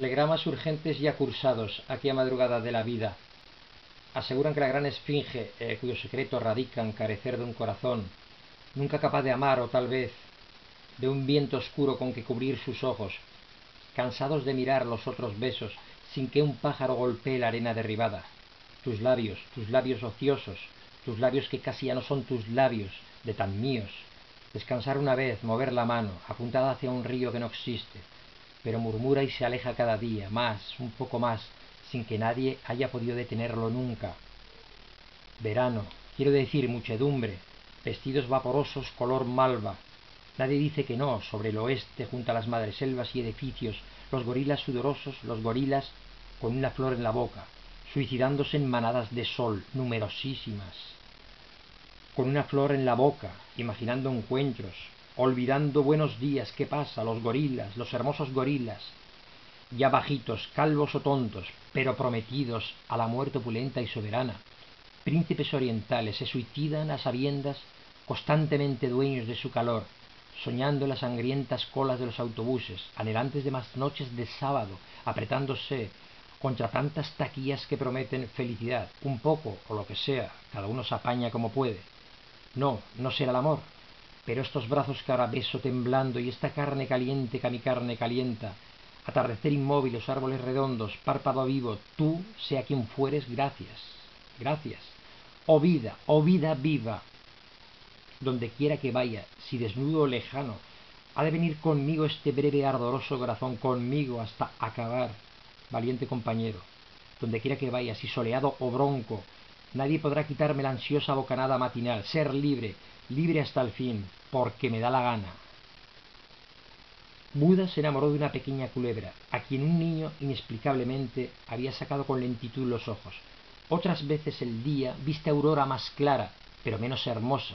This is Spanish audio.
Telegramas urgentes y acursados, aquella madrugada de la vida. Aseguran que la gran esfinge, eh, cuyo secreto radica en carecer de un corazón, nunca capaz de amar o tal vez de un viento oscuro con que cubrir sus ojos, cansados de mirar los otros besos sin que un pájaro golpee la arena derribada. Tus labios, tus labios ociosos, tus labios que casi ya no son tus labios, de tan míos. Descansar una vez, mover la mano, apuntada hacia un río que no existe, pero murmura y se aleja cada día, más, un poco más, sin que nadie haya podido detenerlo nunca. Verano, quiero decir muchedumbre, vestidos vaporosos color malva. Nadie dice que no, sobre el oeste, junto a las madreselvas y edificios, los gorilas sudorosos, los gorilas con una flor en la boca, suicidándose en manadas de sol, numerosísimas, con una flor en la boca, imaginando encuentros, olvidando buenos días, ¿qué pasa? Los gorilas, los hermosos gorilas, ya bajitos, calvos o tontos, pero prometidos a la muerte opulenta y soberana. Príncipes orientales se suicidan a sabiendas, constantemente dueños de su calor, soñando las sangrientas colas de los autobuses, anhelantes de más noches de sábado, apretándose contra tantas taquillas que prometen felicidad, un poco o lo que sea, cada uno se apaña como puede. No, no será el amor, pero estos brazos que ahora beso temblando y esta carne caliente que a mi carne calienta, atardecer inmóvil, los árboles redondos, párpado vivo, tú, sea quien fueres, gracias, gracias. Oh vida, oh vida viva, donde quiera que vaya, si desnudo o lejano, ha de venir conmigo este breve ardoroso corazón, conmigo hasta acabar, valiente compañero. Donde quiera que vaya, si soleado o bronco, nadie podrá quitarme la ansiosa bocanada matinal, ser libre, libre hasta el fin, porque me da la gana. Buda se enamoró de una pequeña culebra, a quien un niño inexplicablemente había sacado con lentitud los ojos. Otras veces el día viste aurora más clara, pero menos hermosa,